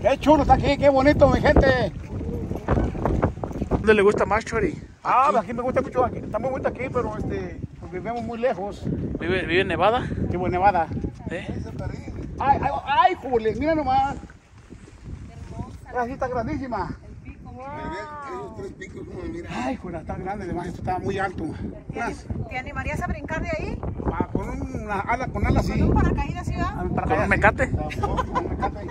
Qué chulo está aquí, qué bonito, mi gente. ¿Dónde le gusta más, Chori? Ah, aquí me gusta mucho, aquí, está muy bonito aquí, pero este, pues vivimos muy lejos. ¿Vive, vive en Nevada? Vivo en Nevada. ¿Eh? Ay, ay, ay, Juli, mira nomás. Así está grandísima. Ay, Juli, está grande, además esto está muy alto. Unas- ¿Te animarías a brincar de ahí? Con una ala, con ala así. ¿Con un paracaídas así, va? Para ¿Con acá, un mecate? Con un mecate.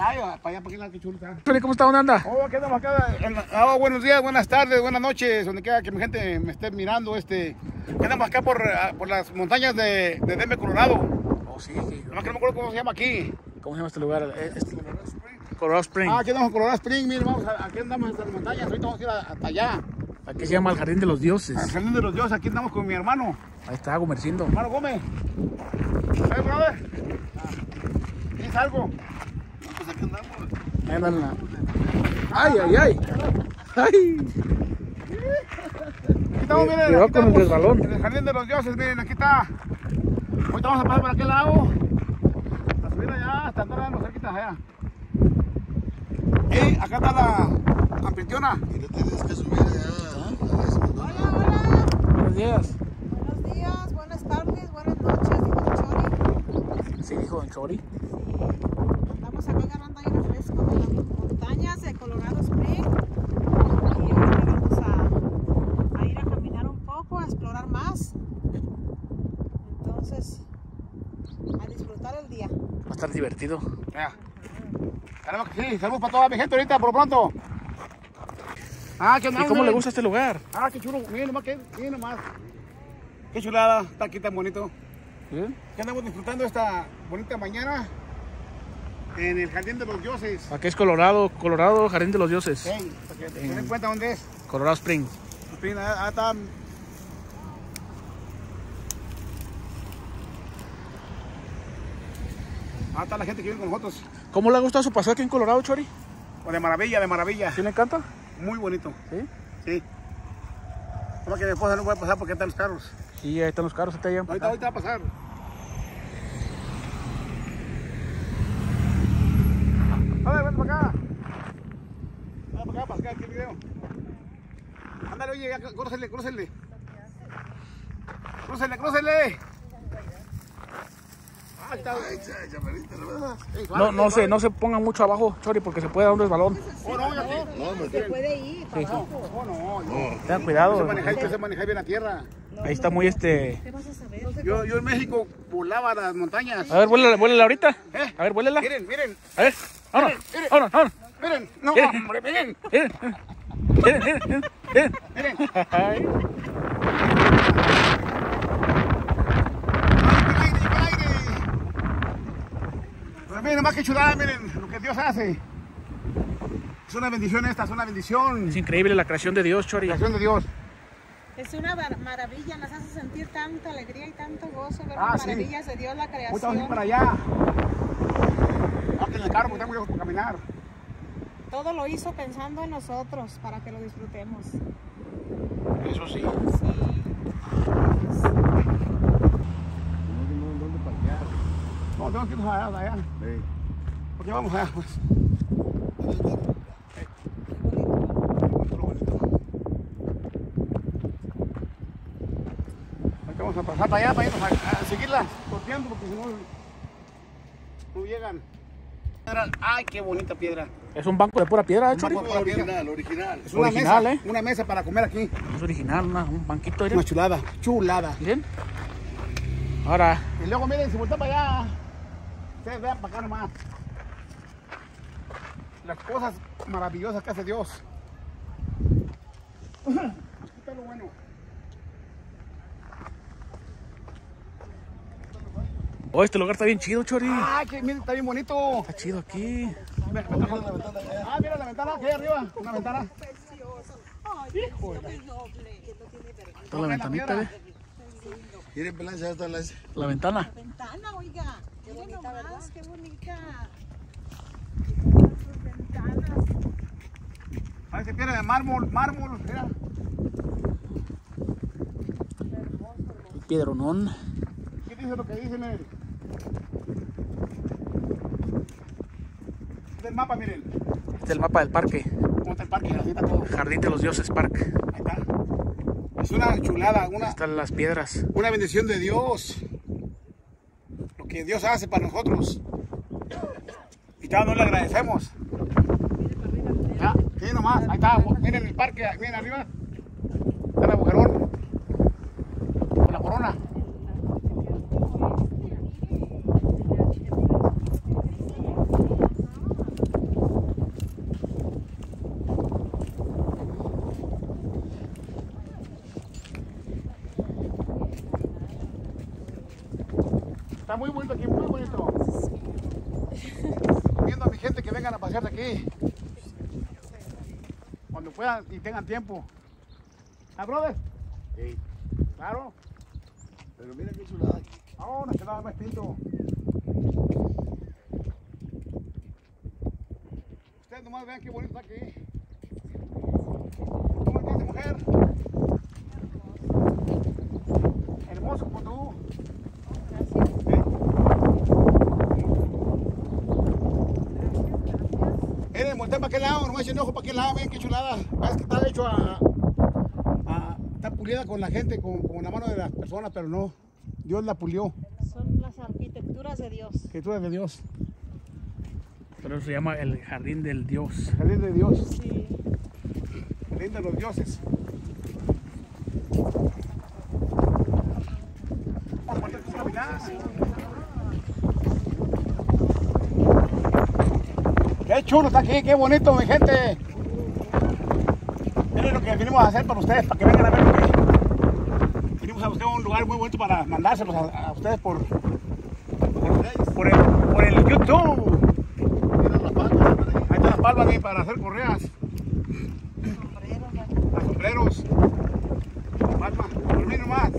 Ay, para allá, para allá, qué chulo está. ¿cómo está? ¿Dónde anda? Oh, aquí andamos acá. ah, buenos días, buenas tardes, buenas noches, donde quiera que mi gente me esté mirando. Este, aquí andamos acá por, ah, por las montañas de, de Denver, Colorado. Oh, sí, sí. Nomás que no me acuerdo cómo se llama aquí. ¿Cómo se llama este lugar? Eh, este- Colorado Spring. Ah, aquí andamos en Colorado Spring, miren, vamos a- aquí andamos en las montañas. Ahorita vamos a ir a- hasta allá. Aquí se llama el Jardín de los Dioses. Jardín de los Dioses, aquí andamos con mi hermano. Ahí está Gomercindo. Hermano Gómez. ¿Sabes, brother? ¿Tienes algo? Ahí anda la- Ay, ay, ay. Ay. Aquí estamos, miren. Cuidado aquí con el estamos resbalón. En el Jardín de los Dioses, miren, aquí está. Ahorita vamos a pasar por aquel lado. A subir allá, hasta andar dando cerquitas allá. Y acá está la anfitriona. Buenos días. Buenos días, buenas tardes, buenas noches, dijo Chori. Sí, dijo Don Chori. Estamos acá agarrando aire fresco de las montañas de Colorado Spring. Y ahora vamos a, a ir a caminar un poco, a explorar más. Entonces, a disfrutar el día. Va a estar divertido. Ya. Esperemos que sí, saludos para toda mi gente ahorita, por lo pronto. Ah, ¿qué ¿Y cómo le gusta este lugar? Ah, qué chulo. Miren nomás, qué, miren nomás. Qué chulada, está aquí tan bonito. ¿Sí? Que andamos disfrutando esta bonita mañana en el Jardín de los Dioses. Aquí es Colorado, Colorado, Jardín de los Dioses. Ey, para que se den cuenta dónde es. Colorado Spring. Mira, ah, ah, está. Ah, está la gente que viene con nosotros. ¿Cómo le ha gustado su paseo aquí en Colorado, Chori? Oh, de maravilla, de maravilla. ¿Sí le encanta? Muy bonito. Sí. Sí. Como que mi esposa no puede pasar porque están los carros. Sí, ahí están los carros, allá. Ahorita, ahorita va a pasar. A ver, vente para acá. Vente para acá para sacar aquí el video. Ándale, oye, ya, crúcele, crúcele. Crúcele, crúcele. No, no se, no se pongan mucho abajo, Chori, porque se puede dar un resbalón. Oh, no, ya no. Se puede ir. Sí, sí. Oh, no, no. Tengan cuidado. sé manejar, yo sé manejar bien la tierra. Ahí está muy este. ¿Qué vas a saber? Yo, yo en México volaba las montañas. A ver, vuélala, vuélala ahorita. ¿Eh? A ver, vuélala. Miren, miren, A ver. Vámonos, vámonos, vámonos. miren. No, Miren. hombre, miren. Miren, miren, miren, miren, miren. Miren. Ay. Llegó el aire, llegó el aire. Pero miren nomás que chulada, miren lo que Dios hace. Es una bendición esta, es una bendición. Es increíble la creación de Dios, Chori. Creación de Dios. Es una mar- maravilla, nos hace sentir tanta alegría y tanto gozo ver Ah, las sí. maravillas de Dios, la Ahorita vamos a ir creación. para allá. Vamos en el carro porque estamos lejos para caminar. Todo lo hizo pensando en nosotros para que lo disfrutemos. Eso sí. Sí. No, tenemos que irnos allá, allá. Porque vamos allá, pues. Vamos a pasar para allá para irnos a, a seguirla corteando porque si no, no llegan. Ay, qué bonita piedra. Es un banco de pura piedra, ¿eh, Chori. Original, Original, original. Es una Original, mesa, ¿eh? una mesa para comer aquí. Es original, una- un banquito. Una Miren. chulada, chulada. Miren. Ahora, Y luego miren, si voltea para allá, ustedes vean para acá nomás. Las cosas maravillosas que hace Dios. Aquí está lo bueno. oh, este lugar está bien chido, Chori. Ay, que miren, está bien bonito. Está chido aquí. Mira, me la ventana. Ah, mira la ventana que hay arriba, una ventana. Está la ventanita, ¿eh? ¿Quieren pelarse hasta las... La ventana. Ventana, oiga. Qué bonita, ¿verdad? Qué bonita. Sus ventanas. Parece piedra de mármol, mármol, mira. piedronón. ¿Qué dice lo que dice, miren? Este es el mapa, miren. Este es el mapa del parque. ¿Cómo está el parque? Así está todo. Jardín de los Dioses Park. Ahí está. Es una chulada, una, Están las piedras. una bendición de Dios. Que Dios hace para nosotros. Y cada uno le agradecemos. Ya, sí, nomás. Ahí está. Miren el parque, miren arriba. Está el agujerón. Con la corona. Está muy bonito aquí, muy bonito. Viendo a mi gente que vengan a pasear de aquí. Cuando puedan y tengan tiempo. ¿Ah, brother? Ey, Claro. pero mira qué chulada aquí. No se nada más pinto. Ustedes nomás vean qué bonito está aquí. ¿Cómo estás, mujer? Hermoso como tú. ¿Eh? Miren, voltea para nomás echen ojo para aquel lado, miren qué chulada. Ves que está hecho a, a- está pulida con la gente, con, con la mano de las personas, pero no. Dios la pulió. Son las arquitecturas de Dios. Que tú eres de Dios. Pero eso se llama el Jardín del Dios. Jardín de Dios. Sí. Jardín de los dioses. Qué chulo está aquí, qué bonito, mi gente. Miren lo que vinimos a hacer para ustedes, para que vengan a ver lo vinimos a buscar un lugar muy bonito para mandárselos a, ustedes por, por, el, por el YouTube. Ahí. Están las palmas para hacer correas. Sombreros. Palma, por mí nomás.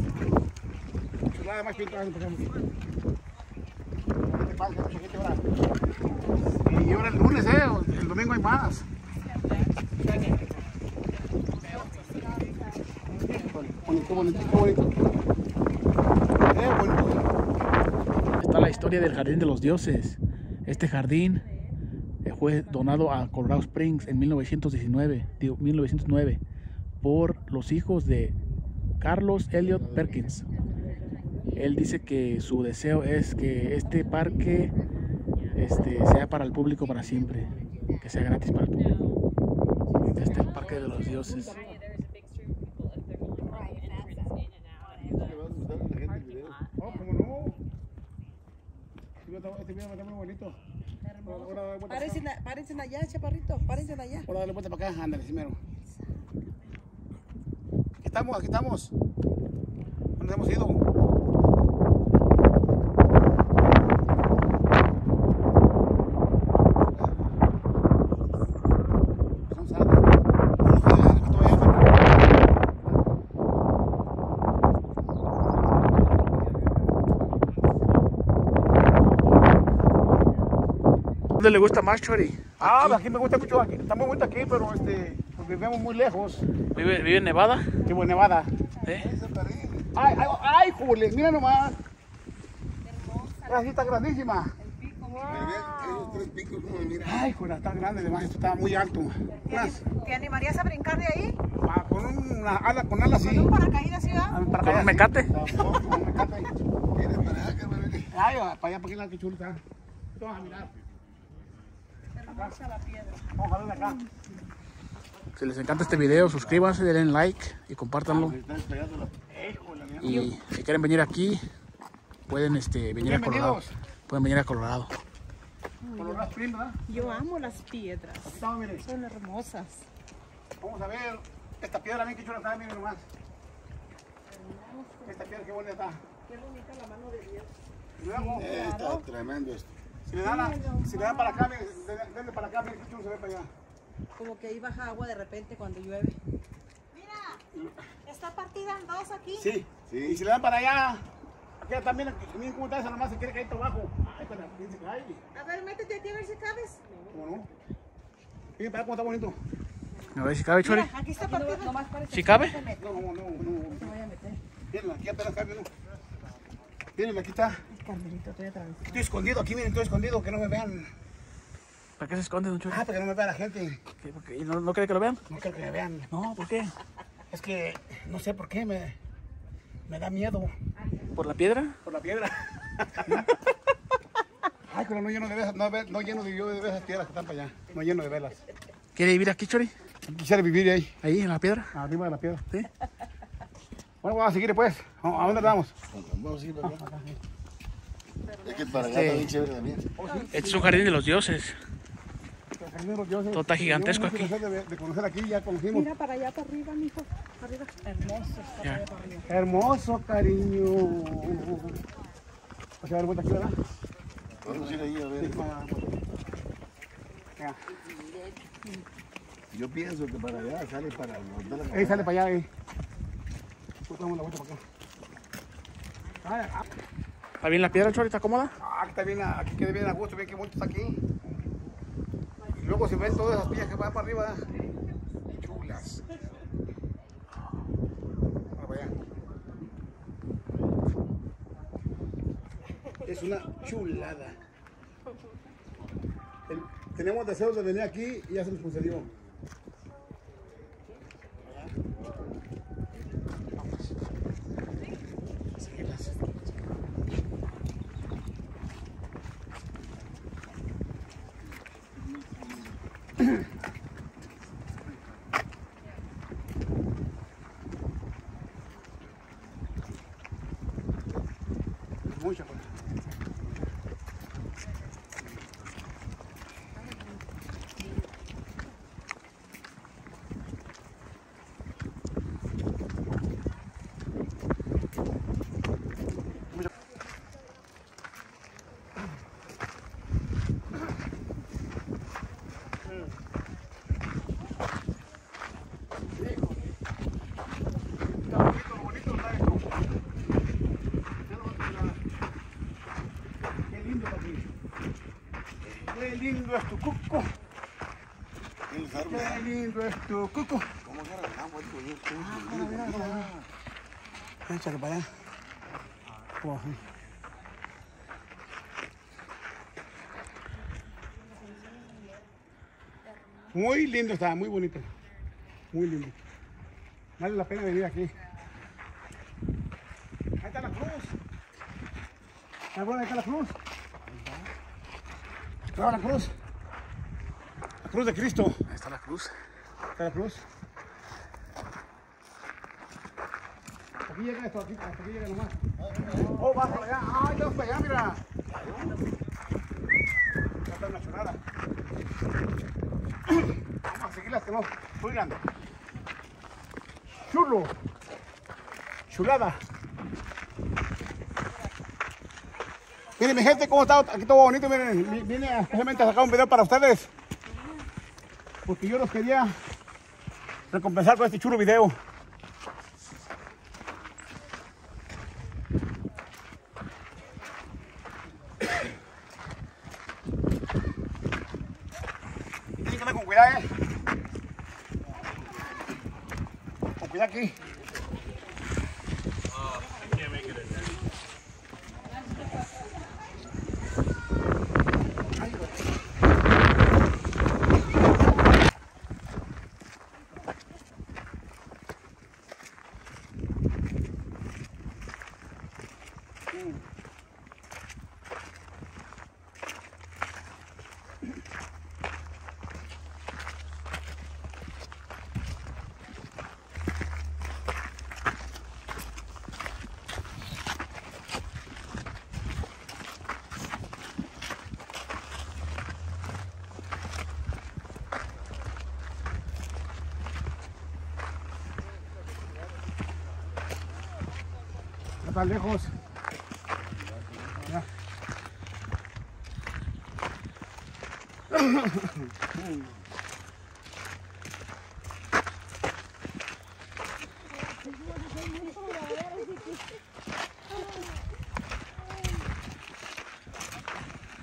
Chulada más pintada. empezamos. Este pasa, mucha gente ahora. Y ahora el lunes, eh, el domingo hay más. Está la historia del Jardín de los Dioses. Este jardín eh, fue donado a Colorado Springs en 1919, digo, 1909 por los hijos de Carlos Elliot Perkins. Él dice que su deseo es que este parque este, sea para el público para siempre, que sea gratis para el público. Este es el parque de los dioses. Párense, párense allá, chaparrito. Párense allá. Ahora dale vuelta para acá, ándale, primero. Aquí estamos, aquí estamos. ¿Dónde hemos ido? Son salas. Vamos a ver, que todavía falta. ¿Dónde le gusta más, Chori? Ah, aquí me gusta mucho, aquí, está muy bonito aquí, pero este, pues vivimos muy lejos. ¿Vive, vive en Nevada? Vivo en Nevada. ¿Eh? Ay, ay, ay, Jule, mira nomás. Así está grandísima. Me ve esos tres picos como mira. Ay, Jule, está grande, además, esto está muy alto. Unas- ¿Te animarías a brincar de ahí? ah, con una ala, con alas así. ¿Con un paracaídas sí va? Ah, para ¿Con acá, un mecate? sí. Con un mecate. Viene para acá. Ay, para allá, para aquel lado, qué chulo está. Vamos a mirar. Hermosa la piedra. Vamos a ver acá. Si les encanta este video, suscríbanse, denle like y compártanlo. Mira. Y si quieren venir aquí, pueden este, venir a Colorado. Pueden venir a Colorado. Yo amo las piedras. Son hermosas. Vamos a ver esta piedra, miren qué chula está, miren nomás. Esta piedra, qué bonita está. Qué bonita la mano de Dios. Luego, Eh, Está tremendo esto. Si le dan, a- si le dan para acá, denle- para acá, miren chulo se ve para allá. Como que ahí baja agua de repente cuando llueve. Mira, está partida en dos aquí. Sí, Sí. Y si le dan para allá, aquí también, miren cómo está esa nomás, se quiere caer todo abajo. Que hay. A ver, métete aquí a ver si cabes. ¿Cómo no? Miren para allá cómo está bonito. A ver si cabe, Chori. Mira, aquí está partida. ¿Sí cabe? No, no, no, no. voy a meter. Miren, aquí apenas cabe uno. Miren, aquí está. Carmelito, estoy atrás. Estoy escondido, aquí miren, estoy escondido, que no me vean. ¿Para qué se esconde, don Chuy? Ah, para que no me vea la gente. ¿Y ¿No, ¿No quiere que lo vean? No quiero que me vean. No, ¿por qué? Es que no sé por qué me, me da miedo ¿Por la piedra? por la piedra. Ay, pero no lleno de velas, no, lleno de yo de esas piedras que están para allá. No lleno de velas. ¿Quiere vivir aquí, Chori? Quisiera vivir ahí, Ahí, en la piedra. arriba de la piedra. Sí. Bueno, vamos a seguir pues. ¿A dónde vamos? Vamos a ir para allá. Es que para allá está bien chévere también. Este es un jardín de los dioses. Todo está gigantesco aquí. De, conocer aquí, ya conocimos. Mira para allá, para arriba, mijo. Arriba. Hermoso. está Ya. allá para arriba. Hermoso, cariño. O sea, dar vuelta aquí, ¿verdad? Podemos ir ahí a ver. Yo pienso que para allá sale para el. Ahí sale para allá, ahí. Pues damos la vuelta para acá. Ah, ah, ¿Está bien la piedra, Chori? ¿Está cómoda? ah, está bien, aquí queda bien a gusto, bien que bonito está aquí. Y luego se ven todas esas pillas que van para arriba. Chulas. Allá. Es una chulada. Tenemos deseos de venir aquí y ya se nos concedió. Mm-hmm. Qué lindo es tu cuco. ¿Cómo que era? Ah, bueno, yo- Échale para allá. Muy lindo está, muy bonito. Muy lindo. Vale la pena venir aquí. Ahí está la cruz. Ahí bueno, ahí está la cruz. Ahí va la cruz. La cruz de Cristo. Cruz. Está la cruz. Hasta aquí llega esto, aquí, hasta aquí llega nomás. Oh, vas para allá. Ah, ya vas para allá, mira. Ya está una chulada. Vamos a seguirlas que no. Muy grande. Chulo. Chulada. Miren mi gente, cómo está aquí todo bonito. Miren, vi- vine especialmente a sacar un video para ustedes. Porque yo los quería recompensar con este chulo video. Tienen que andar con cuidado, eh. Con cuidado aquí. Tan lejos.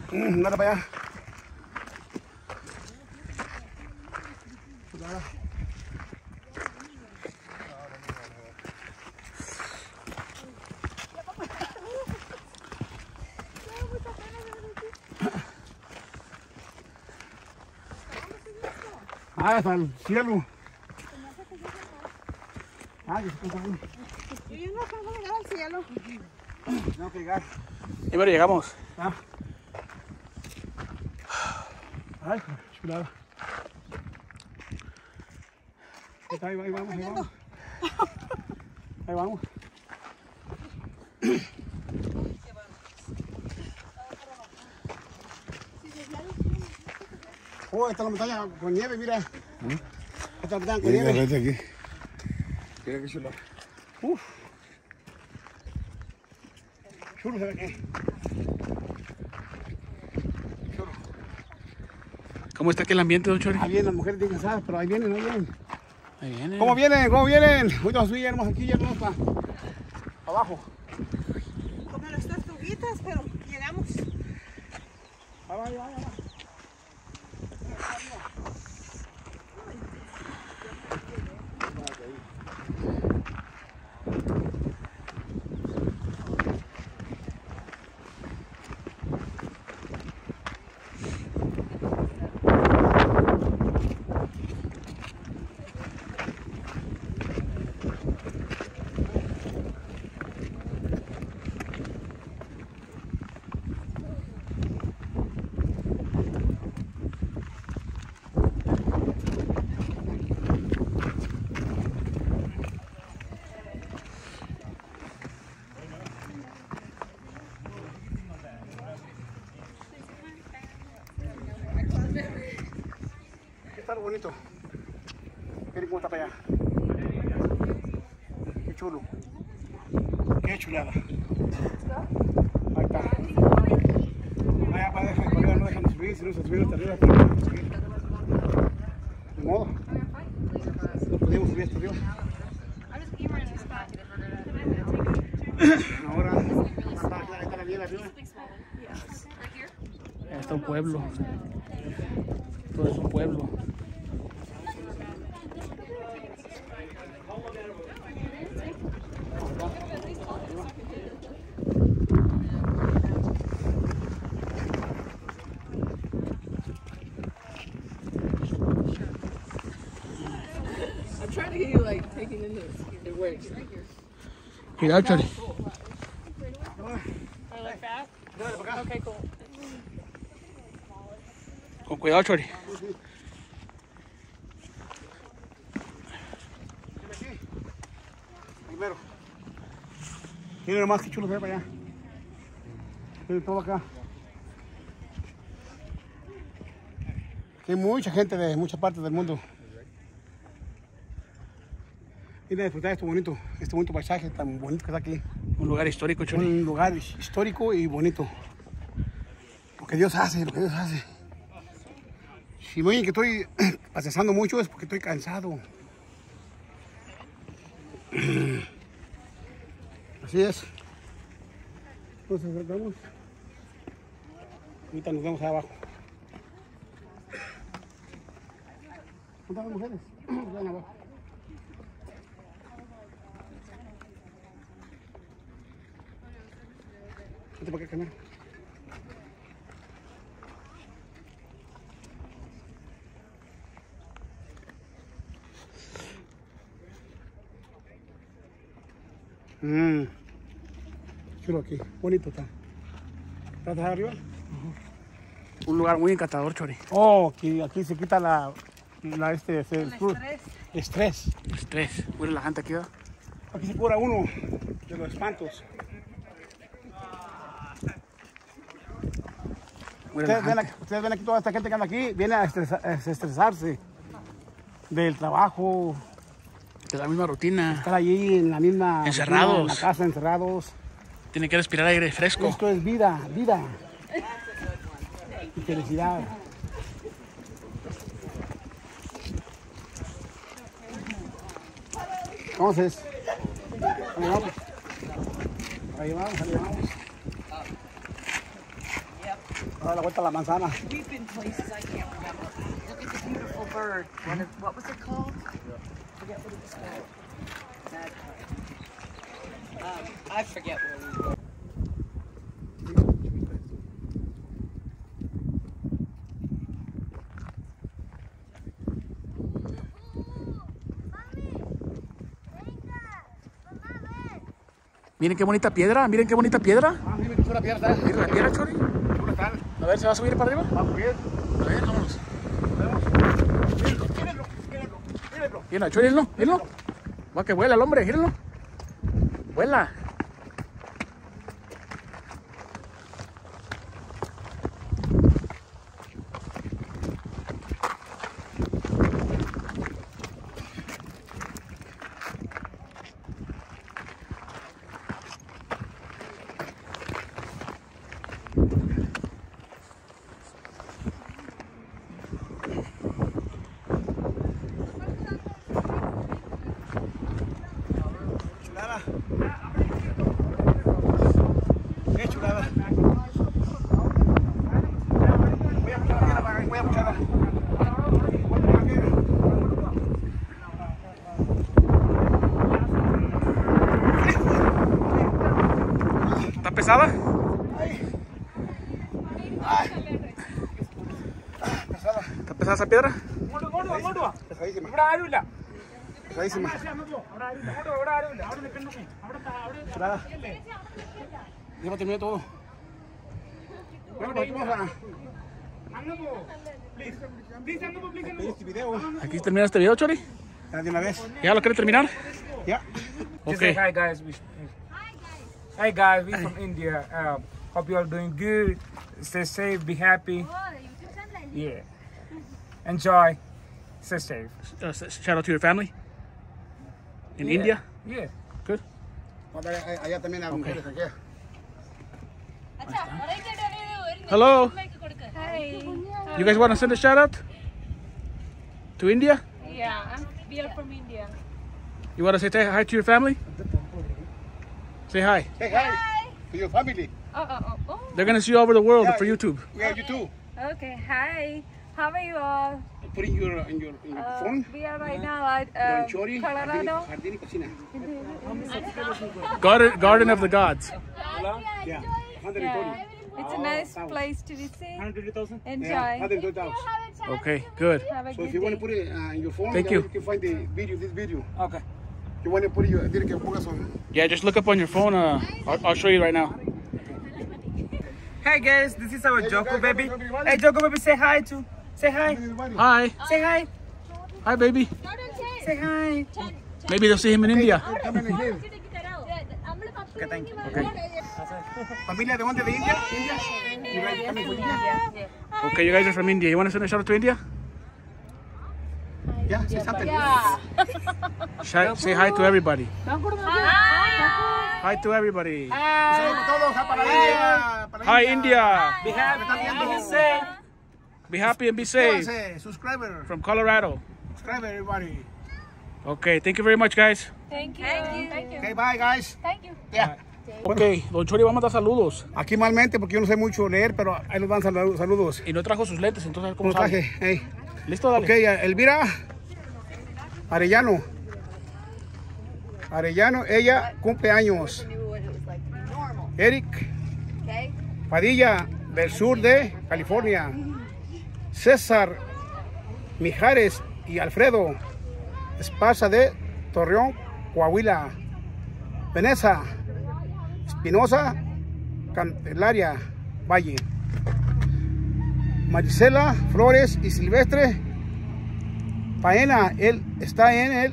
Dale para allá. Hasta el cielo. Ah, que se pasa ahí. Yo no a llegar al cielo. Tengo que llegar. Primero llegamos. Ah. Ay, chulada. Ahí ahí vamos, ahí vamos. Ahí vamos. Oh, esta es la montaña con nieve, mira. Esta es la montaña con Mira, nieve. aquí. Mira qué chulo. Uf. Chulo se ve aquí. Chulo. ¿Cómo está aquí el ambiente, don Chori? Ahí vienen las mujeres bien cansadas, pero ahí vienen, ahí vienen. Ahí viene. ¿Cómo vienen? ¿Cómo vienen? Ya vamos aquí, ya para abajo. Como las tortuguitas, pero llegamos. Ahí va, ahí va, ahí va. Está bonito. Para allá. Qué chulo. Qué chulada. Ahí está. Allá para dejar correr, no dejan de subir, si no se subieron hasta arriba. subir. Ni modo. No podíamos subir hasta arriba. Ahora, está, la. Ahí está un pueblo. Todo es un pueblo. Works. Cuidado, Chori. Okay, cool. Con cuidado, Chori. Primero. Miren nomás qué chulo ve para allá. Miren todo acá. Aquí hay mucha gente de muchas partes del mundo. Miren a disfrutar de esto bonito, este bonito paisaje tan bonito que está aquí. Un lugar histórico, Chori. Un lugar histórico y bonito. Lo que Dios hace, lo que Dios hace. Si me oyen que estoy pasando mucho es porque estoy cansado. Así es. Entonces acercamos. Ahorita nos vemos ahí abajo. ¿Dónde las mujeres? Están abajo. Vete para acá, canal. Mmm. Chulo aquí, bonito está. ¿Estás arriba? Un lugar muy encantador, Chori. Oh, aquí, aquí se quita la, la este, este, el estrés. estrés. Estrés. Muy relajante aquí, ¿verdad? Aquí se cura uno de los espantos. Ustedes ven, aquí, ustedes ven aquí toda esta gente que anda aquí, viene a, estresa- a estresarse del trabajo, De la misma rutina. estar allí en la misma Encerrados. en la casa, encerrados. Tiene que respirar aire fresco. Esto es vida, vida y felicidad. Entonces, ahí vamos. Ahí vamos, la vuelta a la manzana. We've been places I can't remember. Look at the beautiful bird. Was it called? Um, I forget qué bonita piedra, miren qué bonita piedra. Miren qué bonita piedra. Ah, a ver, ¿se va a subir para arriba? Vamos bien. A ver, vámonos. Mírenlo, mírenlo, mírenlo, mírenlo, mírenlo. Va que vuela el hombre, mírenlo. Vuela. Chulada. Qué chulada. Voy a puchar la piedra para voy a pucharla. Voy a puchar la piedra. ¿Está pesada? Pesada. ¿Está pesada esa piedra? Pesadísima. Pesadísima. Ya terminar todo. Bueno, pues aquí este termina este video, Chori. Ya de una vez. ¿Ya lo quiere terminar? Ya. Ok. Say hi guys. We, hi guys, we from India. Um, hope you all doing good. Stay safe, be happy. Yeah. Enjoy. Stay safe. Uh, shout out to your family in Yeah. India. Yeah. Good. Allá allá también hay mujeres aquí. Hello. You guys want to send a shout out to India? Yeah, I'm, we are from India. You want to say hi to your family? Say hi. Hey, hi. To your family. Oh, oh, oh, oh. They're gonna see you over the world Yeah, for YouTube. We have you too. Okay, hi. How are you all? Put in your in your in your Uh, phone. we are right now at Don uh, Chori, Colorado. Jardín y Cocina. Garden, Garden of the Gods. Yeah. Yeah, it's a nice place to visit. Yeah, Enjoy. 120,000. Okay, good. Have a So if good you want to put it uh, in your phone, Thank you. you can find the video, this video. Okay. You want to put it, your, dile que pongas on. Yeah, just look up on your phone. Uh, I'll, I'll show you right now. Hey guys, this is our Joko guys, baby. everybody. Hey Joko baby, say hi to. Say hi. Hi. Say hi. Hi, baby. Say hi. Maybe they'll see him in India. Come in again. Okay, thank you. Familia de dónde? De India? India? You guys coming from India? Okay, you guys are from India. You want to send a shout out to India? Yeah, say something. Say hi to everybody. Hi to everybody. Hi, India. Be happy. Be safe. Be happy and be safe. Subscriber. From Colorado. Subscribe everybody. Okay, thank you very much, guys. Thank you. Thank you. Thank you. Okay, bye guys. Thank you. Yeah. Ok, Don Chori va a mandar saludos. Aquí malmente porque yo no sé mucho leer, pero ahí nos dan salu- saludos. Y no trajo sus lentes, entonces cómo ¿Cómo traje? Hey. ¿Listo? Dale. Ok, Elvira Arellano. Arellano, ella cumple años. Eric Padilla, del sur de California. César Mijares y Alfredo Esparza de Torreón, Coahuila. Vanessa Espinosa, Candelaria Valle. Marisela Flores y Silvestre Paena, él está en el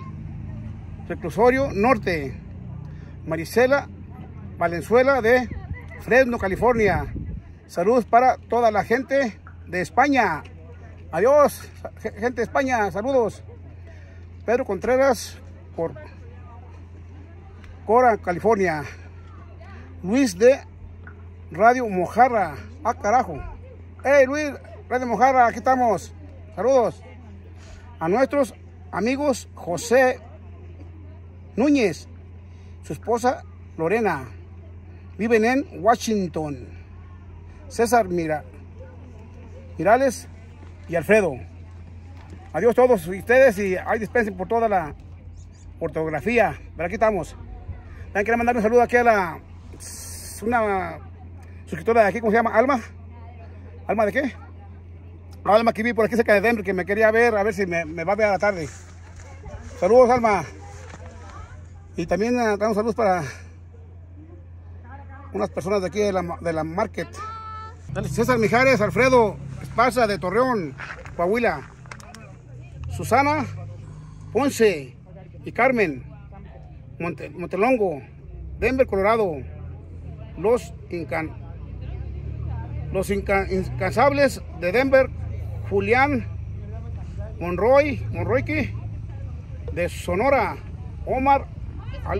reclusorio norte. Marisela Valenzuela de Fresno, California. Saludos para toda la gente de España. Adiós, ge- gente de España, saludos. Pedro Contreras por Cora, California. Luis de Radio Mojarra. Ah, carajo. Hey Luis, Radio Mojarra, aquí estamos. Saludos. A nuestros amigos José Núñez, su esposa Lorena. Viven en Washington. César Mira, Mirales y Alfredo. Adiós todos ustedes y ay, dispensen por toda la ortografía. Pero aquí estamos. También quería mandar un saludo aquí a la una suscriptora de aquí, ¿cómo se llama? Alma. ¿Alma de qué? Alma que vi por aquí cerca de Denver, que me quería ver, a ver si me, me va a ver a la tarde. Saludos, Alma. Y también uh, damos saludos para unas personas de aquí de la, de la market. César Mijares, Alfredo Esparza de Torreón, Coahuila. Susana Ponce y Carmen Monte- Montelongo, Denver, Colorado. Los, incan, los inca- incansables de Denver, Julián Monroy, de Sonora, Omar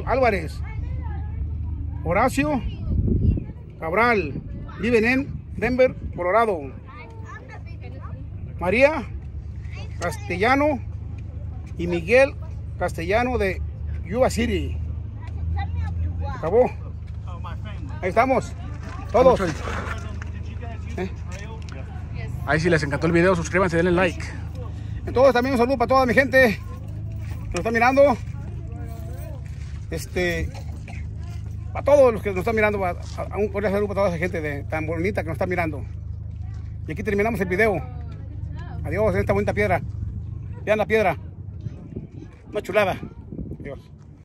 Álvarez, Horacio Cabral, viven en Denver, Colorado. María Castellano y Miguel Castellano de Yuba City. Acabó. Ahí estamos. Todos. Ahí si les encantó el video, suscríbanse, denle like. Entonces también un saludo para toda mi gente que nos está mirando. Este, para todos los que nos están mirando, un cordial saludo para toda esa gente tan bonita que nos está mirando. Y aquí terminamos el video. Adiós en esta bonita piedra. Vean la piedra. Una chulada.